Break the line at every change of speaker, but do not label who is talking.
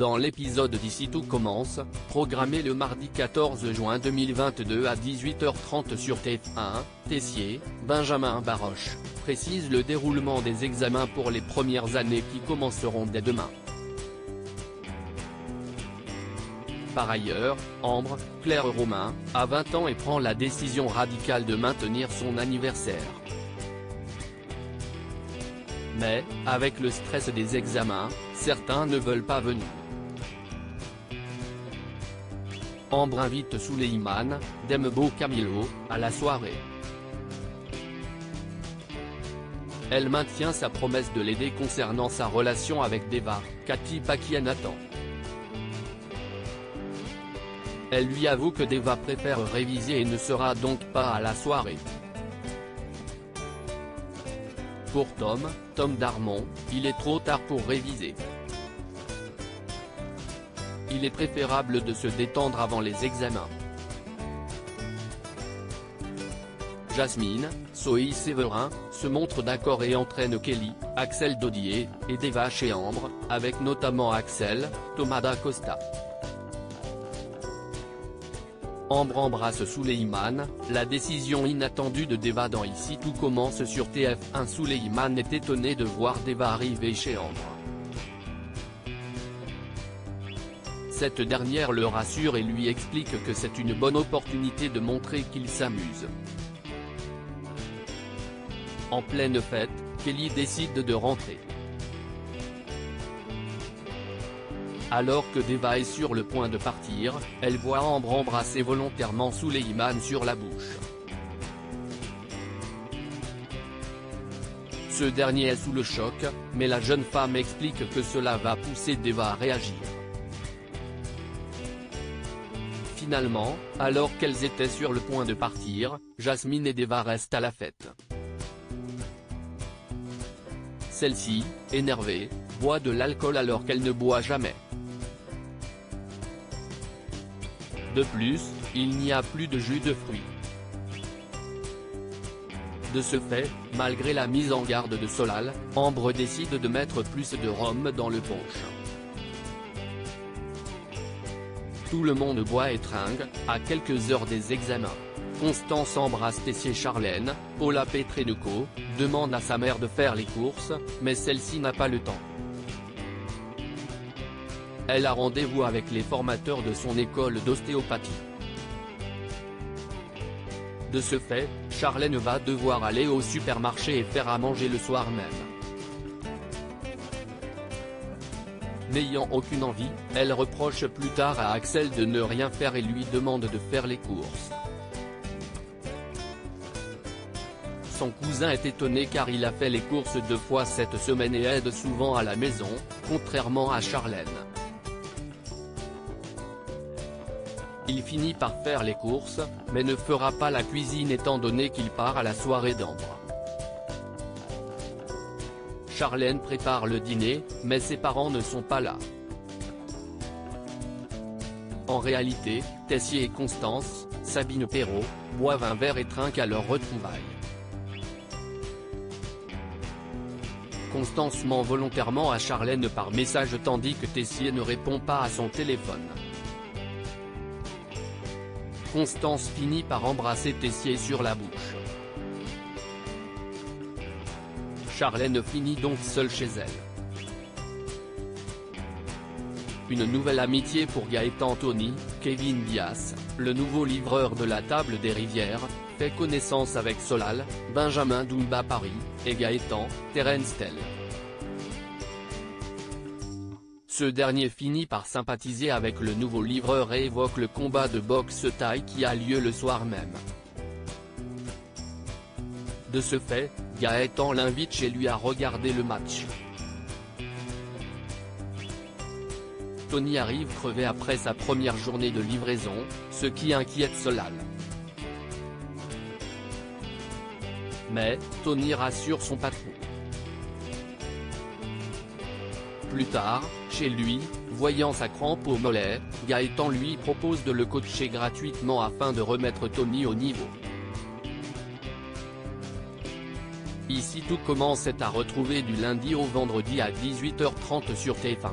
dans l'épisode d'ici tout commence, programmé le mardi 14 juin 2022 à 18h30 sur TF1, Tessier, Benjamin Baroche, précise le déroulement des examens pour les premières années qui commenceront dès demain. Par ailleurs, Ambre, Claire Romain, a 20 ans et prend la décision radicale de maintenir son anniversaire. Mais, avec le stress des examens, certains ne veulent pas venir. Ambre invite Souleyman, Dembo Camilo, à la soirée. Elle maintient sa promesse de l'aider concernant sa relation avec Deva, Cathy Pakianathan. Elle lui avoue que Deva préfère réviser et ne sera donc pas à la soirée. Pour Tom, Tom Darmon, il est trop tard pour réviser. Il est préférable de se détendre avant les examens. Jasmine, Soï Séverin, se montre d'accord et entraîne Kelly, Axel Dodier, et Deva chez Ambre, avec notamment Axel, Thomas Costa. Ambre embrasse Souleyman, la décision inattendue de Deva dans Ici tout commence sur TF1 Souleyman est étonné de voir Deva arriver chez Ambre. Cette dernière le rassure et lui explique que c'est une bonne opportunité de montrer qu'il s'amuse. En pleine fête, Kelly décide de rentrer. Alors que Deva est sur le point de partir, elle voit Ambre embrasser volontairement Souleyman sur la bouche. Ce dernier est sous le choc, mais la jeune femme explique que cela va pousser Deva à réagir. Finalement, alors qu'elles étaient sur le point de partir, Jasmine et Deva restent à la fête. Celle-ci, énervée, boit de l'alcool alors qu'elle ne boit jamais. De plus, il n'y a plus de jus de fruits. De ce fait, malgré la mise en garde de Solal, Ambre décide de mettre plus de rhum dans le punch. Tout le monde boit et tringue, à quelques heures des examens. Constance embrasse Tessier Charlène, Paula Petrenuco, demande à sa mère de faire les courses, mais celle-ci n'a pas le temps. Elle a rendez-vous avec les formateurs de son école d'ostéopathie. De ce fait, Charlène va devoir aller au supermarché et faire à manger le soir même. N'ayant aucune envie, elle reproche plus tard à Axel de ne rien faire et lui demande de faire les courses. Son cousin est étonné car il a fait les courses deux fois cette semaine et aide souvent à la maison, contrairement à Charlène. Il finit par faire les courses, mais ne fera pas la cuisine étant donné qu'il part à la soirée d'Ambre. Charlène prépare le dîner, mais ses parents ne sont pas là. En réalité, Tessier et Constance, Sabine Perrault, boivent un verre et trinquent à leur retrouvailles. Constance ment volontairement à Charlène par message tandis que Tessier ne répond pas à son téléphone. Constance finit par embrasser Tessier sur la bouche. Charlène finit donc seule chez elle. Une nouvelle amitié pour Gaëtan Tony, Kevin Dias, le nouveau livreur de la table des rivières, fait connaissance avec Solal, Benjamin Dumba Paris, et Gaëtan, Terence Tell. Ce dernier finit par sympathiser avec le nouveau livreur et évoque le combat de boxe taille qui a lieu le soir même. De ce fait, Gaëtan l'invite chez lui à regarder le match. Tony arrive crevé après sa première journée de livraison, ce qui inquiète Solal. Mais, Tony rassure son patron. Plus tard, chez lui, voyant sa crampe au mollet, Gaëtan lui propose de le coacher gratuitement afin de remettre Tony au niveau. Ici tout commence est à retrouver du lundi au vendredi à 18h30 sur TF1.